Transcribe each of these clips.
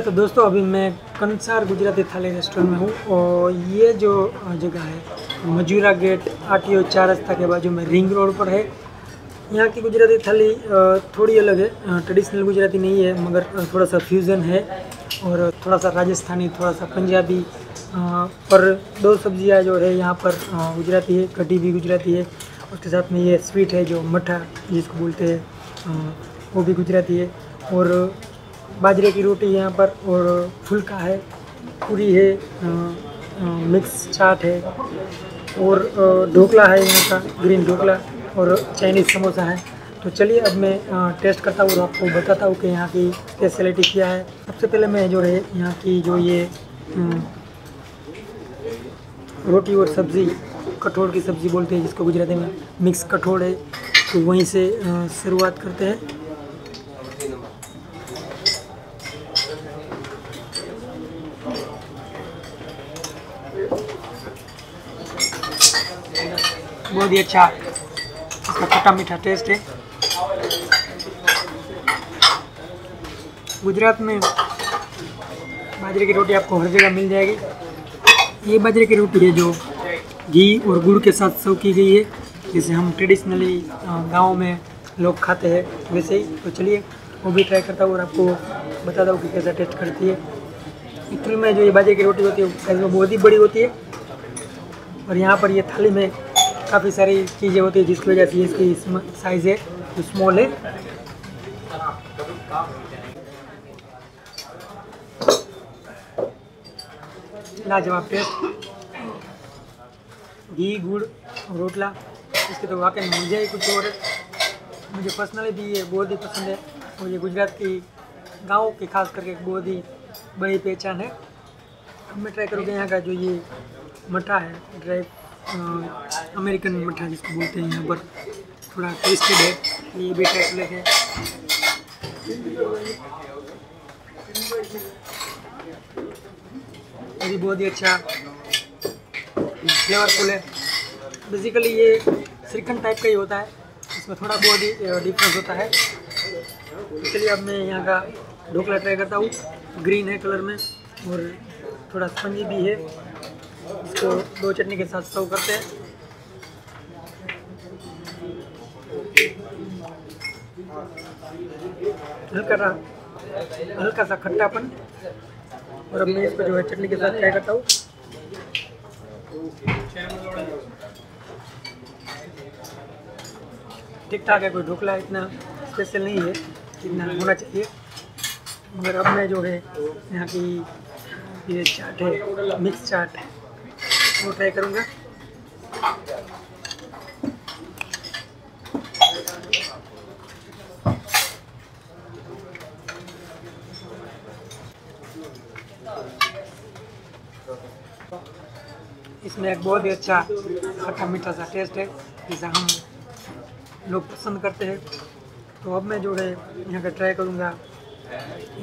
तो दोस्तों, अभी मैं कंसार गुजराती थाली रेस्टोरेंट में हूँ और ये जो जगह है, मजूरा गेट आर टी चार रास्ता के बाजू में रिंग रोड पर है। यहाँ की गुजराती थाली थोड़ी अलग है। ट्रेडिशनल गुजराती नहीं है, मगर थोड़ा सा फ्यूज़न है और थोड़ा सा राजस्थानी थोड़ा सा पंजाबी पर दो सब्ज़ियाँ जो है यहाँ पर गुजराती है, कटी भी गुजराती है। उसके साथ में ये स्वीट है जो मठा, जिसको बोलते हैं वो भी गुजराती है और बाजरे की रोटी यहाँ पर और फुल्का है, पूरी है मिक्स चाट है और ढोकला है यहाँ का, ग्रीन ढोकला और चाइनीज़ समोसा है। तो चलिए अब मैं टेस्ट करता हूँ और आपको बताता हूँ कि यहाँ की स्पेशलिटी क्या है। सबसे पहले मैं जो है यहाँ की जो ये रोटी और सब्ज़ी, कठोर की सब्ज़ी बोलते हैं जिसको गुजराती में मिक्स कठोर है तो वहीं से शुरुआत करते हैं। बहुत ही अच्छा इसका खट्टा मीठा टेस्ट है। गुजरात में बाजरे की रोटी आपको हर जगह मिल जाएगी। ये बाजरे की रोटी है जो घी और गुड़ के साथ सर्व की गई है। जिसे हम ट्रेडिशनली गाँव में लोग खाते हैं, वैसे ही। तो चलिए, वो भी ट्राई करता हूँ और आपको बताता हूँ कि कैसा टेस्ट करती है। एक्चुअल में जो ये बाजरे की रोटी होती है साइज़ में बहुत ही बड़ी होती है। और यहाँ पर ये थाली में काफ़ी सारी चीज़ें होती है जिसकी वजह से इसकी साइज़ है स्मॉल है। लाजवाब टेस्ट घी, गुड़, रोटला, इसके तो वाकई में ही कुछ और। मुझे पर्सनली भी ये बहुत ही पसंद है। और ये गुजरात की गाँव की खास करके बहुत ही बड़ी पहचान है। अब मैं ट्राई करूँगा यहाँ का जो ये मठा है ड्राई अमेरिकन मठा जिसको बोलते हैं, यहाँ पर थोड़ा टेस्टेड है। ये भी लेते हैं। ये भी बहुत ही अच्छा फ्लेवरफुल है। बेसिकली ये श्रीखंड टाइप का ही होता है। इसमें थोड़ा बहुत ही डिफरेंस होता है। चलिए अब मैं यहाँ का ढोकला ट्राई करता हूँ। ग्रीन है कलर में और थोड़ा स्पंजी भी है। इसको दो चटनी के साथ सर्व करते हैं। हल्का हल्का सा खट्टापन। और अब मैं इसको जो है चटनी के साथ ट्राई करता हूँ। ठीक ठाक है, कोई ढोकला इतना स्पेशल नहीं है जितना होना चाहिए। मगर अब मैं जो है यहाँ की ये चाट है मिक्स चाट है। वो ट्राई करूँगा। इसमें एक बहुत ही अच्छा खट्टा मीठा सा टेस्ट है, जिसे हम लोग पसंद करते हैं। तो अब मैं जो है, यहाँ का ट्राई करूँगा।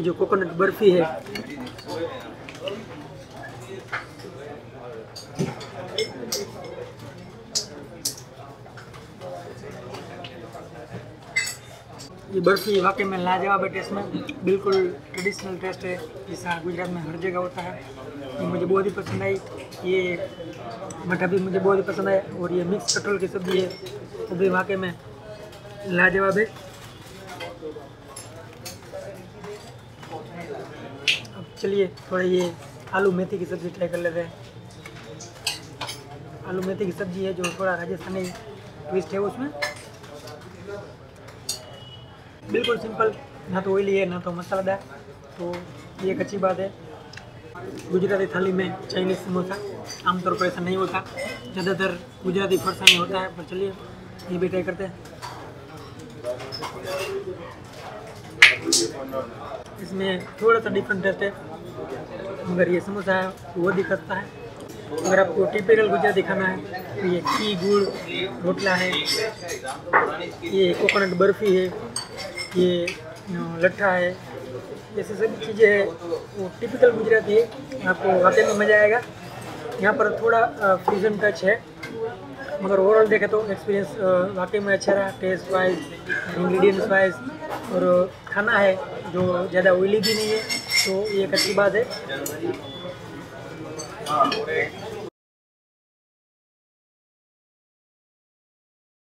जो कोकोनट बर्फ़ी है ये बर्फ़ी वाकई में लाजवाब है, टेस्ट में बिल्कुल ट्रेडिशनल टेस्ट है। जैसा गुजरात में हर जगह होता है। ये मुझे बहुत ही पसंद आई। ये मठा भी मुझे बहुत ही पसंद आया और ये मिक्स कटोल की सब्ज़ी है। वो भी वाकई में लाजवाब है। अब चलिए, थोड़ा ये आलू मेथी की सब्ज़ी ट्राई कर लेते हैं। आलू मेथी की सब्ज़ी है जो थोड़ा राजस्थानी ट्विस्ट है उसमें। बिल्कुल सिंपल ना तो ऑयली है, ना तो मसालेदार। तो ये एक अच्छी बात है। गुजराती थाली में चाइनीज़ समोसा, आमतौर पर ऐसा नहीं होता। ज़्यादातर गुजराती फरसानी होता है, पर चलिए, ये भी ट्राई करते हैं। इसमें थोड़ा सा डिफरेंट टेस्ट है। मगर ये समोसा है, वो भी खस्ता है। अगर आपको टिपिकल गुजराती खाना है तो ये घी गुड़ रोटला है, ये कोकोनट बर्फ़ी है, ये लट्ठा है जैसे सभी चीज़ें हैं। वो टिपिकल गुजराती है, आपको वाकई में मज़ा आएगा। यहाँ पर थोड़ा फ्यूज़न टच है, मगर ओवरऑल देखें तो एक्सपीरियंस वाकई में अच्छा रहा टेस्ट वाइज इंग्रेडिएंट्स वाइज और खाना है जो ज़्यादा ऑयली भी नहीं है तो ये एक अच्छी बात है। 啊好嘞